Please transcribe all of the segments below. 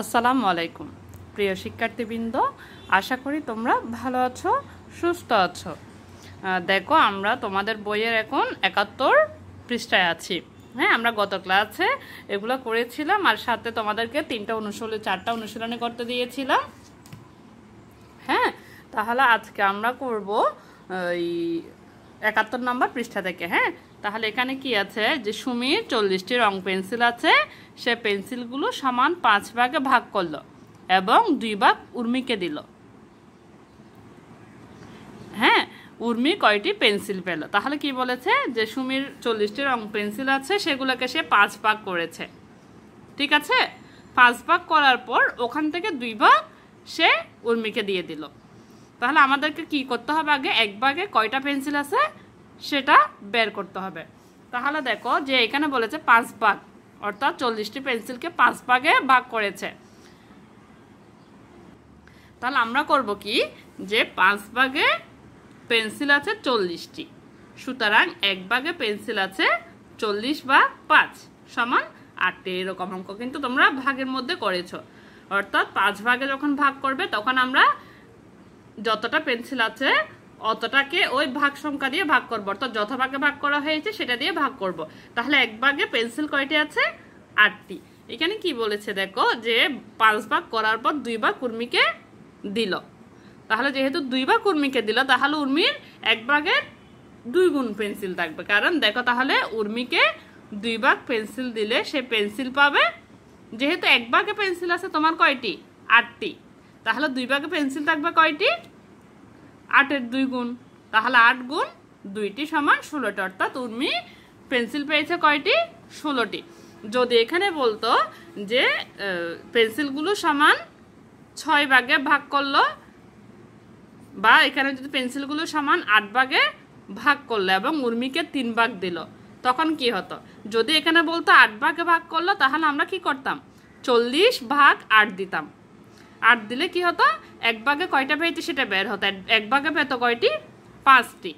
আসসালামু আলাইকুম। প্রিয় শিক্ষার্থীবৃন্দ, আশা করি তোমরা ভালো আছো, সুস্থ আছো। দেখো, আমরা তোমাদের বইয়ের এখন একাত্তর পৃষ্ঠায় আছি। হ্যাঁ আমরা গত ক্লাসে এগুলো করেছিলাম আর সাথে তোমাদেরকে তিনটা অনুশীলন, চারটা অনুশীলনী করতে দিয়েছিলাম। হ্যাঁ তাহলে আজকে আমরা করব এই একাত্তর নম্বর পৃষ্ঠা থেকে। হ্যাঁ তাহলে এখানে কি আছে? যে সুমির চল্লিশটি রং পেন্সিল আছে, সে পেন্সিলগুলো সমান পাঁচ ভাগে ভাগ করল এবং দুই ভাগ উর্মিকে দিল। হ্যাঁ উর্মি কয়টি পেন্সিল পেল? তাহলে কি বলেছে? যে সুমির চল্লিশটি রং পেন্সিল আছে, সেগুলোকে সে পাঁচ ভাগ করেছে। ঠিক আছে? পাঁচ ভাগ করার পর ওখান থেকে দুই ভাগ সে উর্মিকে দিয়ে দিল। তাহলে আমাদেরকে কি করতে হবে আগে? এক ভাগে কয়টা পেন্সিল আছে? সেটা বের করতে হবে। তাহলে দেখো যে এখানে বলেছে পাঁচ ভাগ, অর্থাৎ চল্লিশটি পেন্সিলকে পাঁচ ভাগে ভাগ করেছে। তাহলে আমরা করব কি? যে পাঁচ ভাগে পেন্সিল আছে চল্লিশটি, সুতরাং এক ভাগে পেন্সিল আছে চল্লিশ ভাগ পাঁচ সমান আটটি। এরকম অঙ্ক কিন্তু তোমরা ভাগের মধ্যে করেছ। অর্থাৎ পাঁচ ভাগে যখন ভাগ করবে, তখন আমরা যতটা পেন্সিল আছে অতটাকে ওই ভাগ সংখ্যা দিয়ে ভাগ করব। অর্থাৎ যত ভাগে ভাগ করা হয়েছে, সেটা দিয়ে ভাগ করব। তাহলে এক ভাগে পেন্সিল কয়টি আছে? আটটি। এখানে কি বলেছে দেখো যে পাঁচ ভাগ করার পর দুই ভাগ উর্মিকে দিল। তাহলে যেহেতু দুই ভাগ উর্মিকে দিল, তাহলে উর্মির এক ভাগের দুই গুণ পেন্সিল থাকবে। কারণ দেখো তাহলে উর্মিকে দুই ভাগ পেন্সিল দিলে সে পেন্সিল পাবে। যেহেতু এক ভাগে পেন্সিল আছে, তোমার কয়টি? আটটি। তাহলে দুই ভাগে পেন্সিল থাকবে কয়টি? আটের দুই গুণ। তাহলে আট গুণ দুইটি সমান ষোলোটি, অর্থাৎ উর্মি পেন্সিল পেয়েছে কয়টি? ষোলোটি। যদি এখানে বলতো যে পেন্সিলগুলো সমান ছয় ভাগে ভাগ করল, বা এখানে যদি পেন্সিলগুলো সমান আট ভাগে ভাগ করল এবং উর্মিকে তিন ভাগ দিল, তখন কি হতো? যদি এখানে বলতো আট ভাগে ভাগ করল, তাহলে আমরা কি করতাম? চল্লিশ ভাগ আট দিতাম। আট দিলে কি হতো? এক ভাগে কয়টা পেয়েছে সেটা বের হতো। এক- ভাগে পেত কয়টি? পাঁচটি।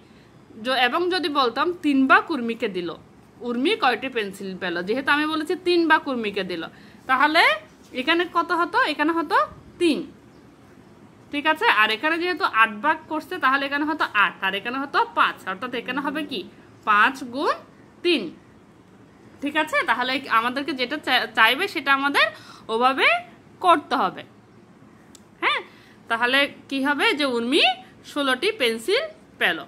এবং যদি বলতাম তিন বা উর্মিকে দিল। উর্মি কয়টি পেন্সিল পেল? যেহেতু আমি বলেছি তিন বা কুর্মিকে দিল। তাহলে এখানে কত হতো? এখানে হতো তিন। ঠিক আছে? আর এখানে যেহেতু আট ভাগ করছে, তাহলে এখানে হতো আট। আর এখানে হতো পাঁচ। অর্থাৎ এখানে হবে কি? পাঁচ গুণ তিন। ঠিক আছে? তাহলে আমাদেরকে যেটা চাইবে সেটা আমাদের ওভাবে করতে হবে। তাহলে কি হবে? যে উর্মি ষোলোটি পেন্সিল পেল।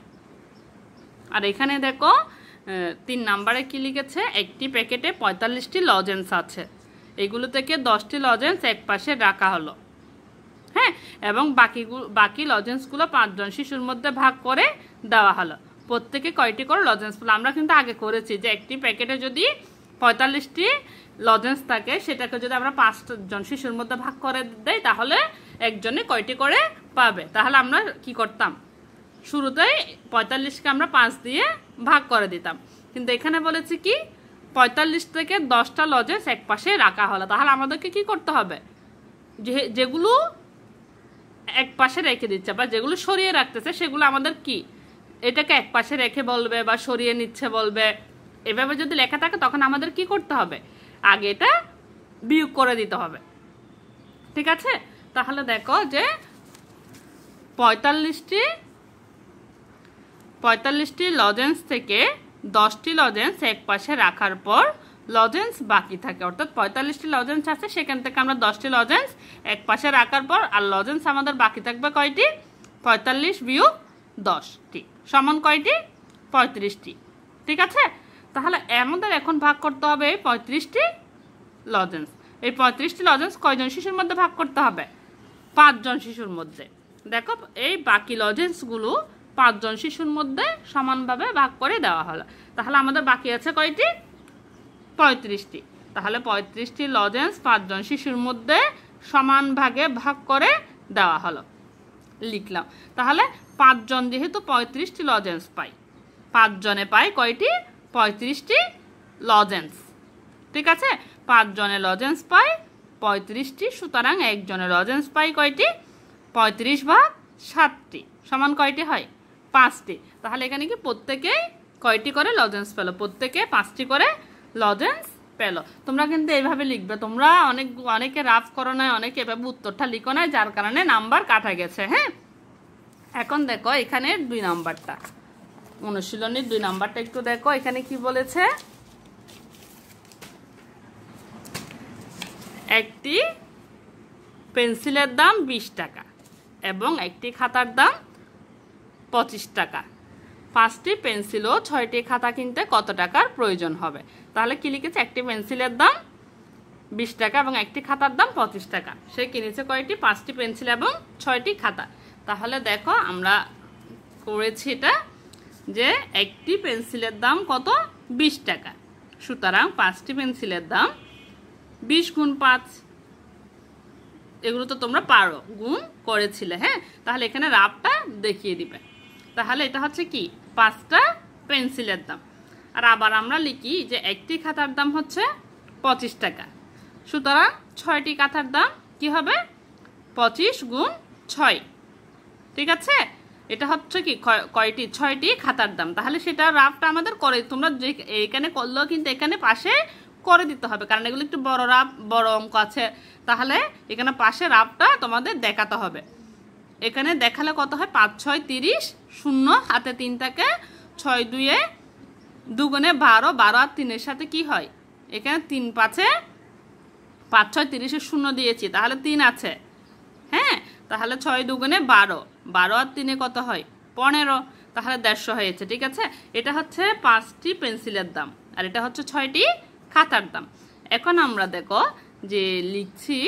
আর এখানে দেখো তিন নাম্বারে কি লিখেছে? একটি প্যাকেটে পঁয়তাল্লিশটি লজেন্স আছে। এগুলো থেকে দশটি লজেন্স এক পাশে রাখা হলো। হ্যাঁ? এবং বাকিগুলো বাকি লজেন্সগুলো পাঁচজন শিশুর মধ্যে ভাগ করে দেওয়া হলো। প্রত্যেকে কয়টি করে লজেন্স পেল? আমরা কিন্তু আগে করেছি যে একটি প্যাকেটে যদি পঁয়তাল্লিশটি লজেন্স থাকে, সেটাকে যদি আমরা পাঁচজন শিশুর মধ্যে ভাগ করে দেই, তাহলে একজনে কয়টি করে পাবে? তাহলে আমরা কি করতাম? শুরুতেই পঁয়তাল্লিশকে আমরা পাঁচ দিয়ে ভাগ করে দিতাম। কিন্তু এখানে বলেছি কি? পঁয়তাল্লিশ থেকে দশটা লজেন্স এক পাশে রাখা হলো। তাহলে আমাদেরকে কি করতে হবে? যে, যেগুলো এক পাশে রেখে দিচ্ছে বা যেগুলো সরিয়ে রাখতেছে, সেগুলো আমাদের কি? এটাকে এক পাশে রেখে বলবে বা সরিয়ে নিচ্ছে বলবে। এভাবে যদি লেখা থাকে, তখন আমাদের কি করতে হবে? আগে এটা বিয়োগ করে দিতে হবে। ঠিক আছে? তাহলে দেখো যে পঁয়তাল্লিশটি পঁয়তাল্লিশটি লজেন্স থেকে দশটি লজেন্স এক পাশে রাখার পর লজেন্স বাকি থাকে। অর্থাৎ পঁয়তাল্লিশটি লজেন্স আছে, সেখান থেকে আমরা দশটি লজেন্স এক পাশে রাখার পর আর লজেন্স আমাদের বাকি থাকবে কয়টি? পঁয়তাল্লিশ বিয়োগ দশটি, সমান কয়টি? পঁয়ত্রিশটি। ঠিক আছে? তাহলে আমাদের এখন ভাগ করতে হবে পঁয়ত্রিশটি লজেন্স এই পঁয়ত্রিশটি লজেন্স কয়জন শিশুর মধ্যে ভাগ করতে হবে? পাঁচজন শিশুর মধ্যে। দেখো, এই বাকি লজেন্সগুলো পাঁচজন শিশুর মধ্যে সমানভাবে ভাগ করে দেওয়া হলো। তাহলে আমাদের বাকি আছে কয়টি? পঁয়ত্রিশটি। তাহলে পঁয়ত্রিশটি লজেন্স পাঁচজন শিশুর মধ্যে সমান ভাগে ভাগ করে দেওয়া হলো। লিখলাম। তাহলে পাঁচজন যেহেতু পঁয়ত্রিশটি লজেন্স পাই পাঁচজনে পাই কয়টি? পঁয়ত্রিশটি লজেন্স ঠিক আছে? পাঁচজনে লজেন্স পায় পঁয়ত্রিশটি, সুতরাং একজনের লজেন্স পাই কয়টি? পঁয়ত্রিশ ভাগ সাতটি। সমান কয়টি হয়? পাঁচটি। তাহলে এখানে কি প্রত্যেকেই কয়টি করে লজেন্স পেল? প্রত্যেকে পাঁচটি করে লজেন্স পেল। তোমরা কিন্তু এইভাবে লিখবে। তোমরা অনেক, অনেকে রাফ করো না অনেকে এভাবে উত্তরটা লিখো না যার কারণে নাম্বার কাটা গেছে হ্যাঁ? এখন দেখো, এখানে দুই নাম্বারটা। অনুশীলনীর দুই নাম্বারটা একটু দেখো। এখানে কি বলেছে? একটি পেন্সিলের দাম বিশ টাকা এবং একটি খাতার দাম পঁচিশ টাকা। পাঁচটি পেন্সিল ও ছয়টি খাতা কিনতে কত টাকার প্রয়োজন হবে? তাহলে কি লিখেছে? একটি পেন্সিলের দাম বিশ টাকা এবং একটি খাতার দাম পঁচিশ টাকা। সে কিনেছে কয়টি? পাঁচটি পেন্সিল এবং ছয়টি খাতা। তাহলে দেখো, আমরা করেছি এটা যে একটি পেন্সিলের দাম কত? বিশ টাকা। সুতরাং পাঁচটি পেন্সিলের দাম বিশ গুণ পাঁচ, এগুলো তো তোমরা পারো, গুণ করেছিলে হ্যাঁ? তাহলে এখানে রাবটা দেখিয়ে দিবে। তাহলে এটা হচ্ছে কি? পাঁচটা পেন্সিলের দাম। আর আবার আমরা লিখি যে একটি খাতার দাম হচ্ছে পঁচিশ টাকা। সুতরাং ছয়টি কাঁথার দাম কি হবে? পঁচিশ গুণ ছয়। ঠিক আছে? এটা হচ্ছে কি? কয়টি? ছয়টি খাতার দাম। তাহলে সেটা রাফটা আমাদের করে, তোমরা যে এখানে করলেও কিন্তু এখানে পাশে করে দিতে হবে। কারণ এগুলো একটু বড় রাফ বড় অঙ্ক আছে। তাহলে এখানে পাশে রাফটা তোমাদের দেখাতে হবে। এখানে দেখালে কত হয়? পাঁচ, ছয়, তিরিশ, শূন্য, হাতে তিনটাকে ছয়, দুয়ে দুগুণে বারো বারো আর তিনের সাথে কি হয়? এখানে তিন পাঁচে পাঁচ, ছয়, তিরিশে শূন্য দিয়েছি। তাহলে তিন আছে। হ্যাঁ? তাহলে ছয় দুগুণে বারো বারো আর তিনে কত হয়? পনেরো। তাহলে দেড়শো হয়েছে, ঠিক আছে? এটা হচ্ছে পাঁচটি পেন্সিলের দাম। আর এটা হচ্ছে ছয়টি খাতার দাম। এখন আমরা দেখো যে লিখছি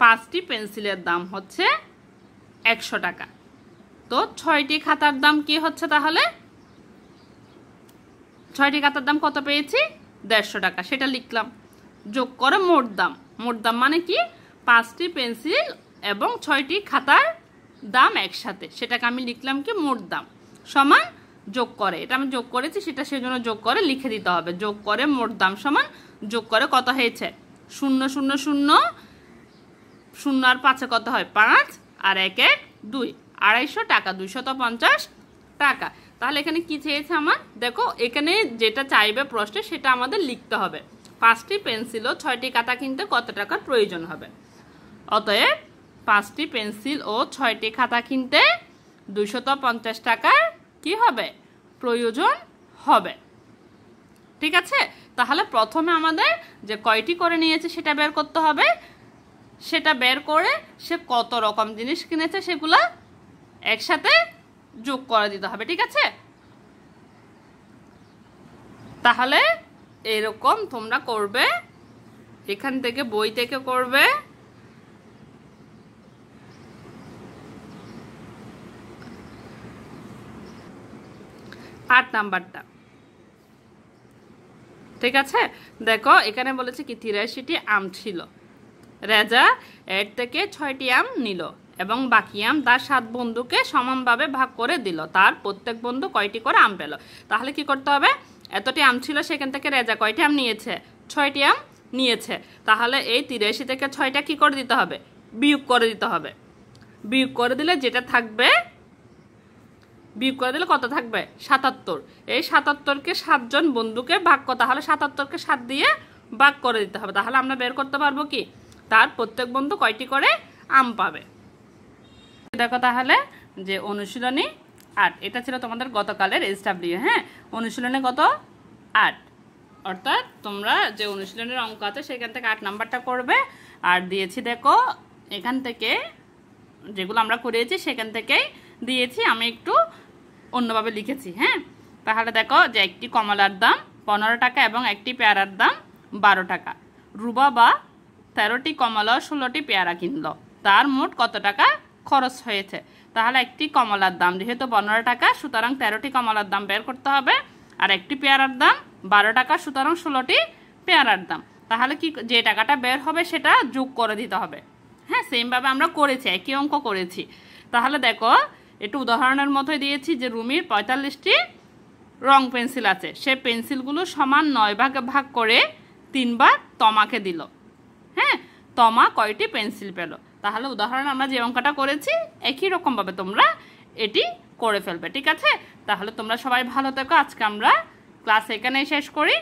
পাঁচটি পেন্সিলের দাম হচ্ছে একশো টাকা। তো ছয়টি খাতার দাম কি হচ্ছে তাহলে? ছয়টি খাতার দাম কত পেয়েছি? দেড়শো টাকা, সেটা লিখলাম। যোগ করে মোট দাম। মোট দাম মানে কি? পাঁচটি পেন্সিল এবং ছয়টি খাতার দাম একসাথে। সেটাকে আমি লিখলাম কি মোট দাম সমান যোগ করে। এটা আমি যোগ করেছি, সেটা সেজন্য যোগ করে লিখে দিতে হবে। যোগ করে মোট দাম সমান, যোগ করে কত হয়েছে? শূন্য শূন্য শূন্য। শূন্য আর পাঁচে কত হয়? পাঁচ আর এক এক দুই। আড়াইশো টাকা, দুইশত পঞ্চাশ টাকা। তাহলে এখানে কি চেয়েছে আমার? দেখো, এখানে যেটা চাইবে প্রশ্নে, সেটা আমাদের লিখতে হবে। পাঁচটি পেন্সিল ও ছয়টি কাটা কিনতে কত টাকার প্রয়োজন হবে? অতএব, পাঁচটি পেন্সিল ও ছয়টি খাতা কিনতে দুইশত পঞ্চাশ টাকার কি হবে? প্রয়োজন হবে। ঠিক আছে? তাহলে প্রথমে আমাদের যে কয়টি করে নিয়েছে সেটা বের করতে হবে। সেটা বের করে সে কত রকম জিনিস কিনেছে সেগুলা একসাথে যোগ করে দিতে হবে। ঠিক আছে? তাহলে এরকম তোমরা করবে। এখান থেকে বই থেকে করবে। আট নাম্বারটা। ঠিক আছে? দেখো, এখানে বলেছে কি, তিরাশিটি আম ছিল। রেজা এর থেকে ছয়টি আম নিল এবং বাকি আম তার সাত বন্ধুকে সমানভাবে ভাগ করে দিল। তার প্রত্যেক বন্ধু কয়টি করে আম পেল? তাহলে কি করতে হবে? এতটি আম ছিল, সেখান থেকে রেজা কয়টি আম নিয়েছে? ছয়টি আম নিয়েছে। তাহলে এই তিরাশি থেকে ছয়টা কি করে দিতে হবে? বিয়োগ করে দিতে হবে। বিয়োগ করে দিলে যেটা থাকবে বিয়োগ করে দিলে কত থাকবে? সাতাত্তর। এই সাতাত্তরকে সাতজন বন্ধুকে ভাগ কর, তাহলে সাতাত্তরকে সাত দিয়ে ভাগ করে দিতে হবে। তাহলে আমরা বের করতে পারব কি? তার প্রত্যেক বন্ধু কয়টি করে? আম পাবে। দেখো তাহলে যে অনুশীলনী আট, এটা ছিল তোমাদের গতকালের এসডাব্লিউ হ্যাঁ? অনুশীলনে কত? আট। অর্থাৎ তোমরা যে অনুশীলনের অঙ্ক আছে, সেখান থেকে আট নাম্বারটা করবে। আর দিয়েছি দেখো, এখান থেকে যেগুলো আমরা করিয়েছি, সেখান থেকেই দিয়েছি। আমি একটু অন্যভাবে লিখেছি হ্যাঁ? তাহলে দেখো যে একটি কমলার দাম পনেরো টাকা এবং একটি পেয়ারার দাম বারো টাকা। রুবা বা তেরোটি কমলা ষোলোটি পেয়ারা কিনলো। তার মোট কত টাকা খরচ হয়েছে? তাহলে একটি কমলার দাম, যেহেতু পনেরো টাকা, সুতরাং তেরোটি কমলার দাম বের করতে হবে। আর একটি পেয়ারার দাম বারো টাকা, সুতরাং ষোলোটি পেয়ারার দাম। তাহলে কি যে টাকাটা বের হবে সেটা যোগ করে দিতে হবে। হ্যাঁ সেমভাবে আমরা করেছি, একই অঙ্ক করেছি। তাহলে দেখো একটু উদাহরণের মতোই দিয়েছি যে রুমির পঁয়তাল্লিশটি রং পেন্সিল আছে। সে পেন্সিলগুলো সমান নয় ভাগে ভাগ করে তিনবার তমাকে দিল। হ্যাঁ তমা কয়টি পেন্সিল পেল? তাহলে উদাহরণ আমরা যে অঙ্কটা করেছি, একই রকমভাবে তোমরা এটি করে ফেলবে, ঠিক আছে? তাহলে তোমরা সবাই ভালো থেকো। আজকে আমরা ক্লাস এখানেই শেষ করি।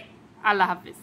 আল্লাহ হাফিজ।